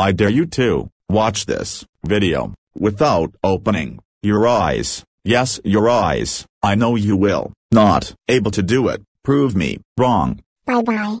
I dare you to watch this video without opening your eyes. Yes, your eyes. I know you will not able to do it. Prove me wrong. Bye bye.